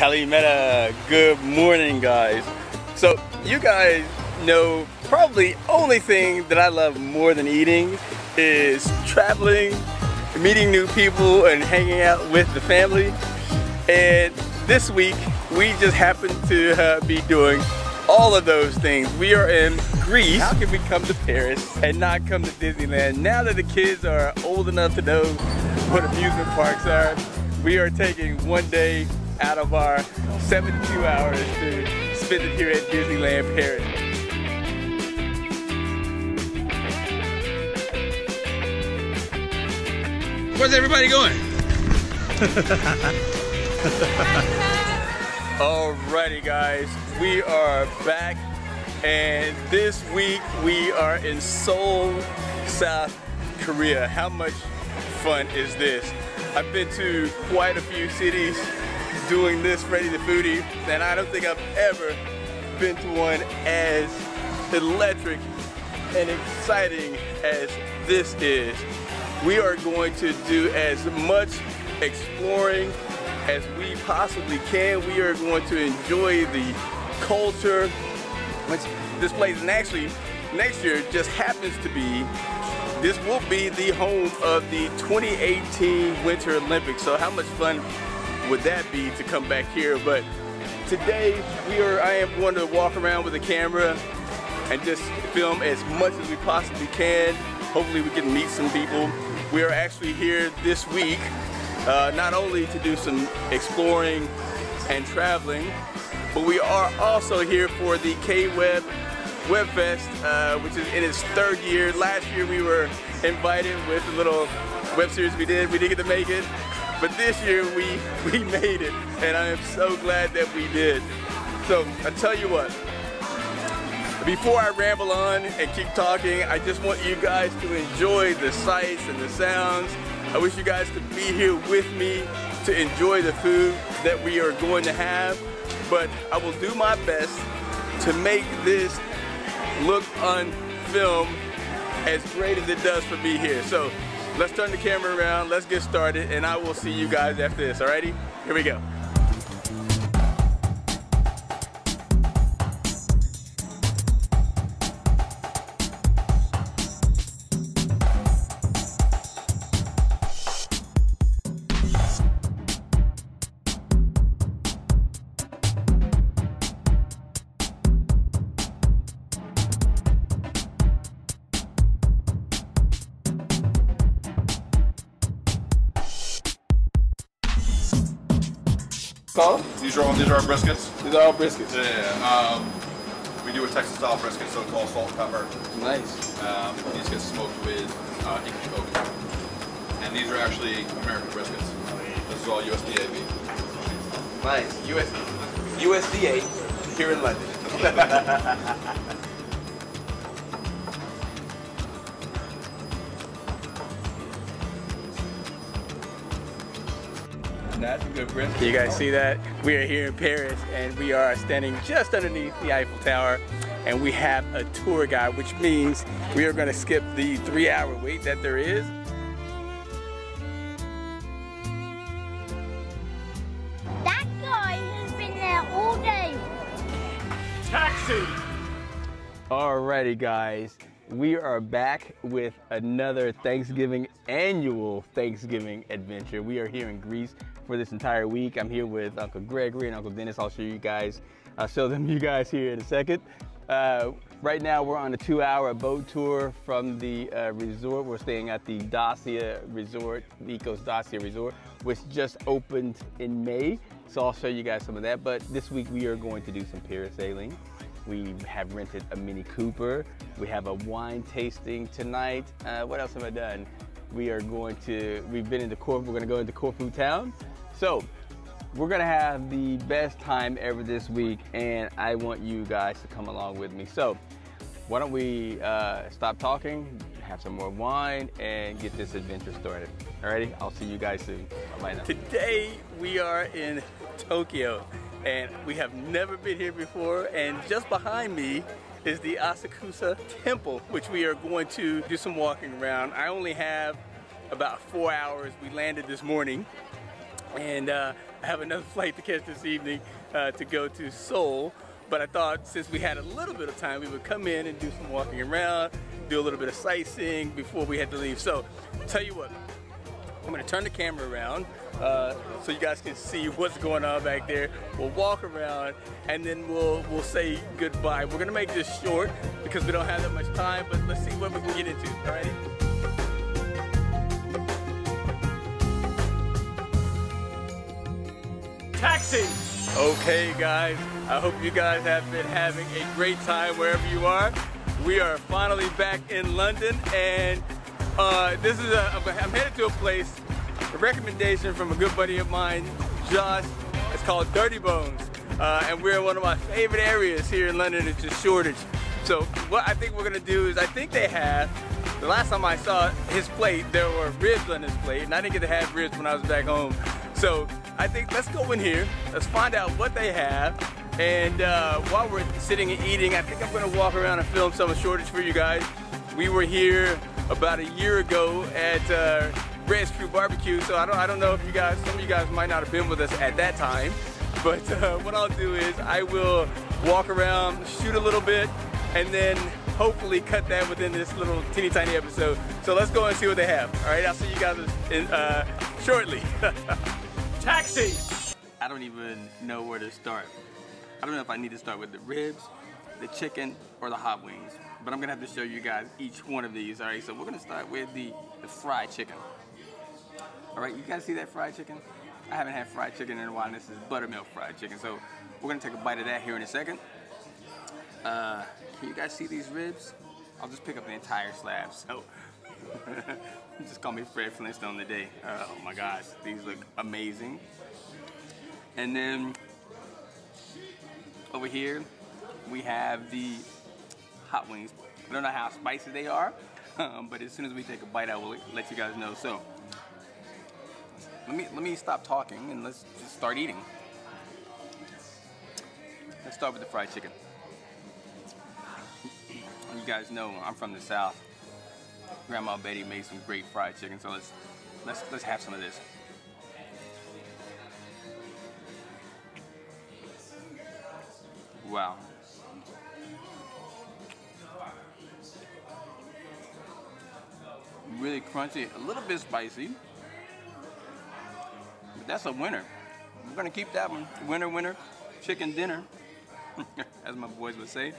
Calimeta. Good morning, guys. So, you guys know probably only thing that I love more than eating is traveling, meeting new people, and hanging out with the family. And this week, we just happen to uh, be doing all of those things. We are in Greece. How can we come to Paris and not come to Disneyland? Now that the kids are old enough to know what amusement parks are, we are taking one day out of our 72 hours to spend it here at Disneyland Paris. Where's everybody going? Alrighty guys, we are back and this week we are in Seoul, South Korea. How much fun is this? I've been to quite a few cities doing this Freddy the Foodie and I don't think I've ever been to one as electric and exciting as this is. We are going to do as much exploring as we possibly can. We are going to enjoy the culture, which this place, and actually next year just happens to be, this will be the home of the 2018 Winter Olympics. So how much fun would that be to come back here? But today we are, I am going to walk around with a camera and just film as much as we possibly can. Hopefully we can meet some people. We are actually here this week, uh, not only to do some exploring and traveling, but we are also here for the K-Web Web Fest, uh, which is in its third year. Last year we were invited with a little web series we did. We didn't get to make it, but this year we, we made it, and I am so glad that we did. So I tell you what, before I ramble on and keep talking, I just want you guys to enjoy the sights and the sounds. I wish you guys could be here with me to enjoy the food that we are going to have, but I will do my best to make this look on film as great as it does for me here. So let's turn the camera around, let's get started, and I will see you guys after this, alrighty? Here we go. Call? These are all these are our briskets. These are all briskets. Yeah, yeah. Um, we do a Texas style brisket, so it's all salt and pepper. Nice. Um, these get smoked with uh, English oak. And these are actually American briskets. This is all USDA beef. Nice. US, USDA here in London. That's a good brisket. You guys see that? We are here in Paris and we are standing just underneath the Eiffel Tower and we have a tour guide, which means we are gonna skip the three hour wait that there is. That guy has been there all day. Taxi! Alrighty guys, we are back with another Thanksgiving annual Thanksgiving adventure. We are here in Greece for this entire week. I'm here with Uncle Gregory and Uncle Dennis. I'll show you guys, I'll show them you guys here in a second. Uh, right now we're on a two hour boat tour from the uh, resort. We're staying at the Dassia Resort, Ikos Dassia Resort, which just opened in May. So I'll show you guys some of that. But this week we are going to do some parasailing. We have rented a Mini Cooper. We have a wine tasting tonight. Uh, what else have I done? We are going to, we've been into Corfu, we're gonna go into Corfu town. So we're gonna have the best time ever this week and I want you guys to come along with me. So why don't we uh, stop talking, have some more wine and get this adventure started. Alrighty, I'll see you guys soon. Bye now. Today we are in Tokyo and we have never been here before and just behind me is the Asakusa Temple which we are going to do some walking around. I only have about four hours. We landed this morning and uh, I have another flight to catch this evening uh, to go to Seoul. But I thought since we had a little bit of time, we would come in and do some walking around, do a little bit of sightseeing before we had to leave. So, tell you what, I'm gonna turn the camera around uh, so you guys can see what's going on back there. We'll walk around and then we'll we'll say goodbye. We're gonna make this short because we don't have that much time, but let's see what we can get into. Alrighty? Taxi! Okay guys, I hope you guys have been having a great time wherever you are. We are finally back in London and uh, this is a, I'm headed to a place, a recommendation from a good buddy of mine, Josh. It's called Dirty Bones. Uh, and we're in one of my favorite areas here in London, it's just Shoreditch. So what I think we're gonna do is, I think they have, the last time I saw his plate, there were ribs on his plate, and I didn't get to have ribs when I was back home. So I think let's go in here, let's find out what they have, and uh, while we're sitting and eating, I think I'm gonna walk around and film some of for you guys. We were here about a year ago at uh, Red's True Barbecue. So I don't, I don't know if you guys, some of you guys might not have been with us at that time. But uh, what I'll do is I will walk around, shoot a little bit, and then hopefully cut that within this little teeny tiny episode. So let's go and see what they have. All right, I'll see you guys in, uh, shortly. Taxi! I don't even know where to start. I don't know if I need to start with the ribs, the chicken, or the hot wings but I'm gonna have to show you guys each one of these. All right, so we're gonna start with the, the fried chicken. All right, you guys see that fried chicken? I haven't had fried chicken in a while, and this is buttermilk fried chicken. So we're gonna take a bite of that here in a second. Uh, can you guys see these ribs? I'll just pick up the entire slab. So just call me Fred Flintstone today. Oh my gosh, these look amazing. And then over here, we have the hot wings. I don't know how spicy they are, um, but as soon as we take a bite, I will let you guys know. So let me let me stop talking and let's just start eating. Let's start with the fried chicken. You guys know I'm from the South. Grandma Betty made some great fried chicken, so let's let's let's have some of this. Wow. Really crunchy, a little bit spicy. But that's a winner. We're gonna keep that one. Winner, winner, chicken dinner, as my boys would say.